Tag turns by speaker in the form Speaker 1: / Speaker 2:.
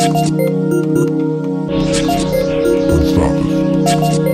Speaker 1: stop it.